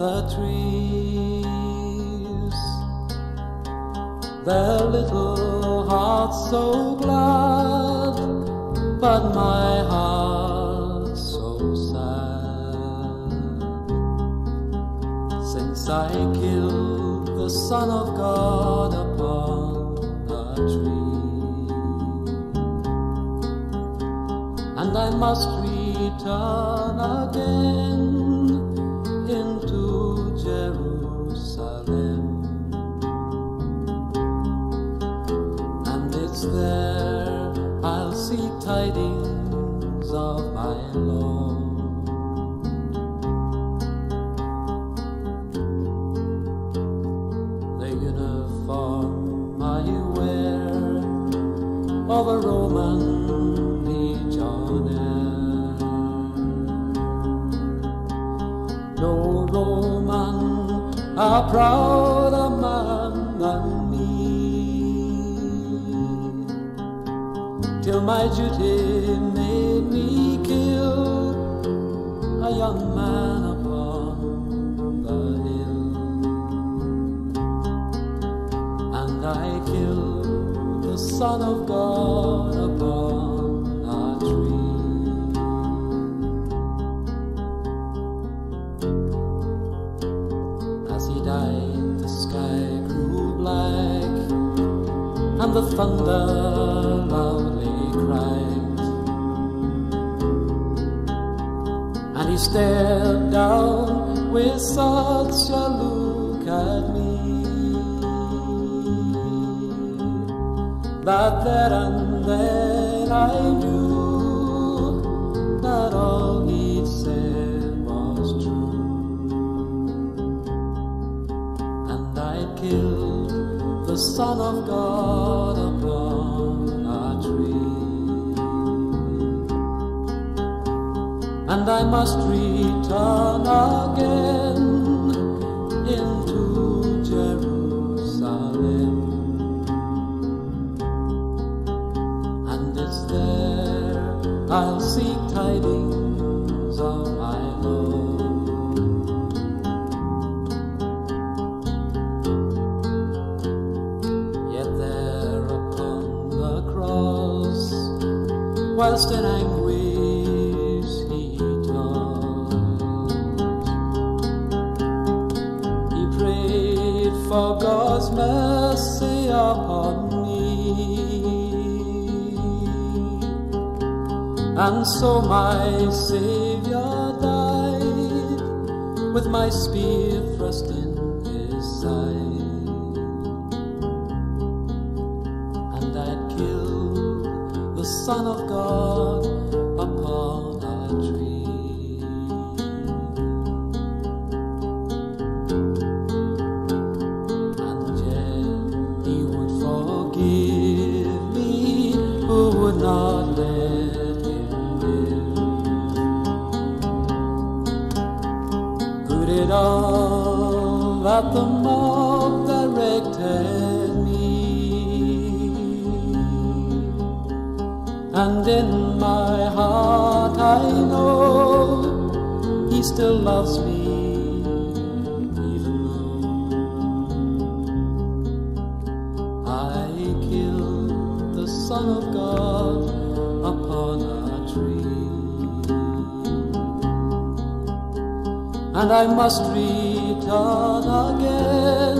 the trees, their little hearts so glad, but my heart so sad. Since I killed the Son of God upon the tree, and I must return again man than me. Till my duty made me kill a young man upon the hill. And I killed the Son of God and the thunder loudly cried. And he stared down with such a look at me that there and then I knew Son of God upon a tree. And I must return again into Jerusalem. And it's there I'll seek tidings whilst in anguish he taught, he prayed for God's mercy upon me. And so my Savior died with my spear thrust Son of God upon a tree. And yet he would forgive me who would not let him live. Could it all that the mob And in my heart I know he still loves me. Even though I killed the Son of God upon a tree. And I must return again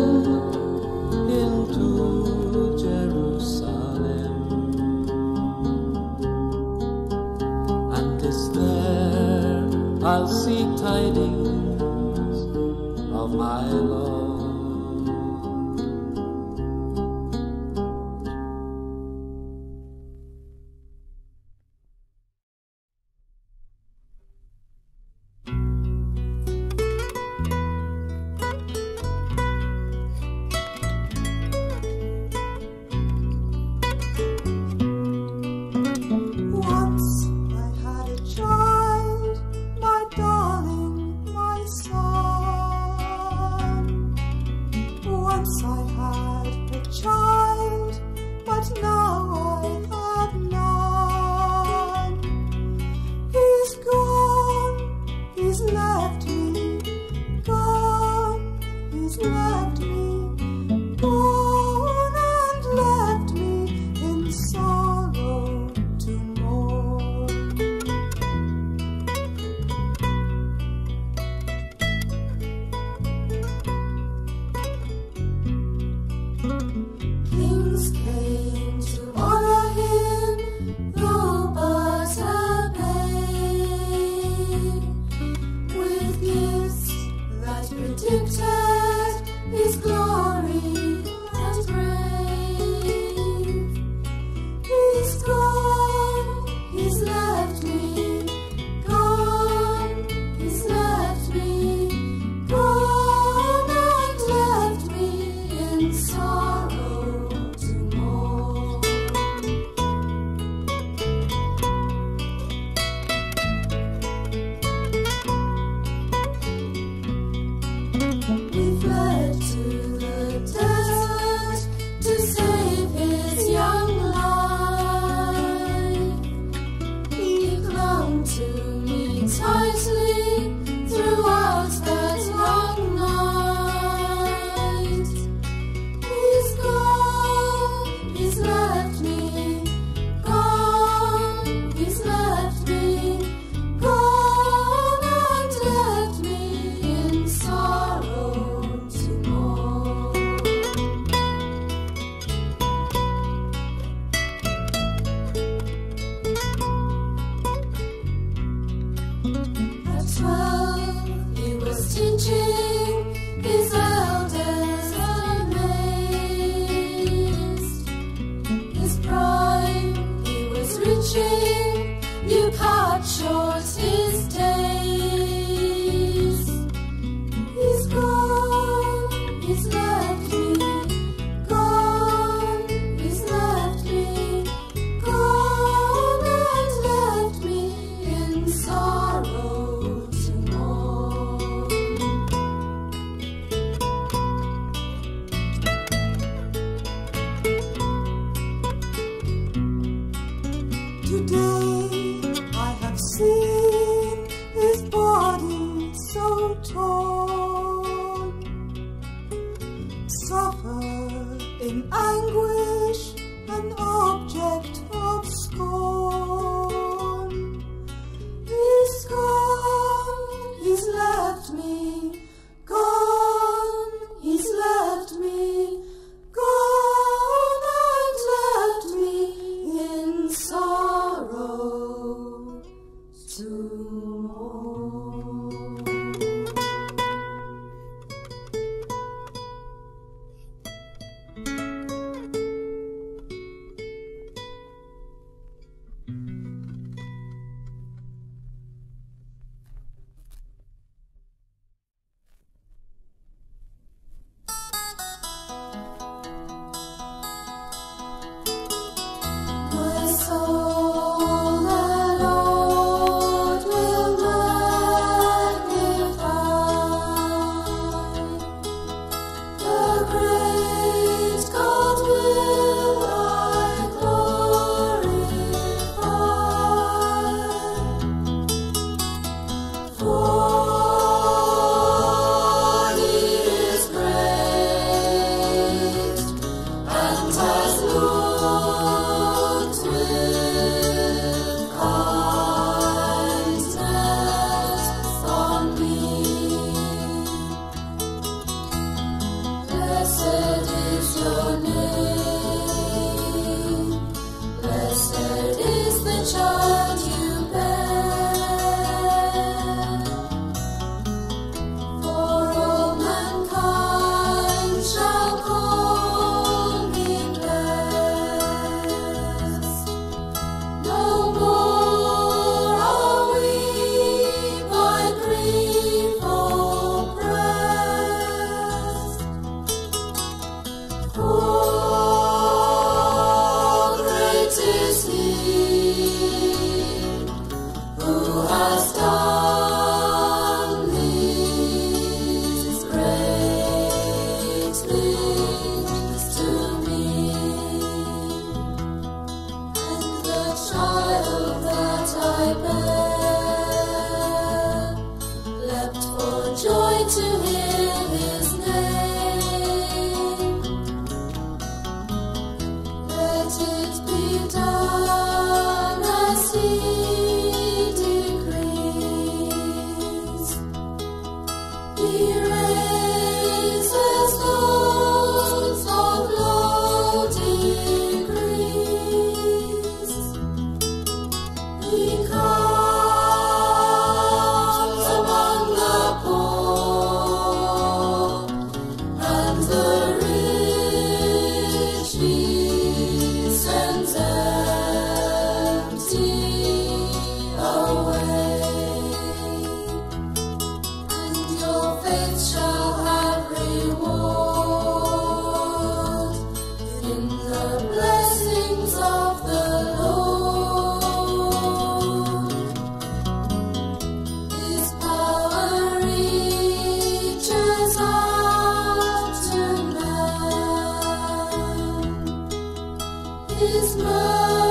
is mine.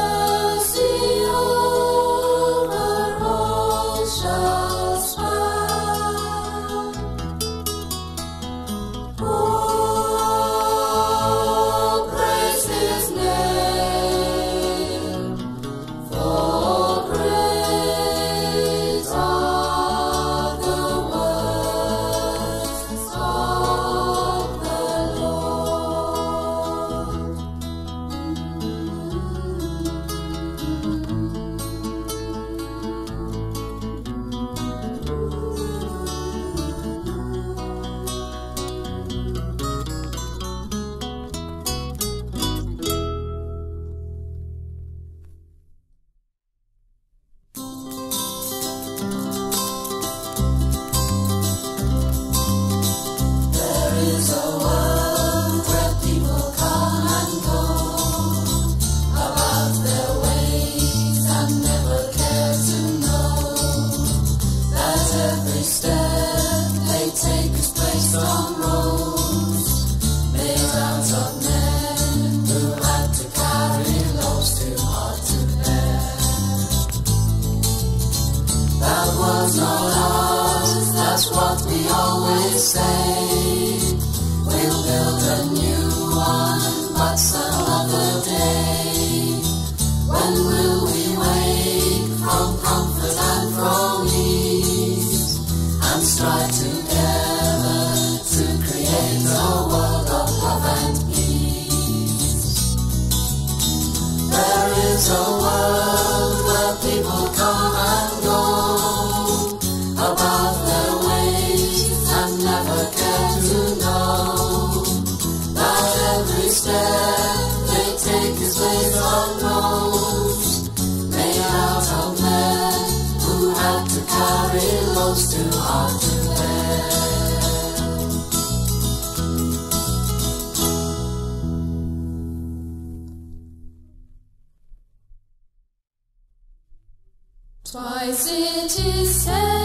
Twice it is said.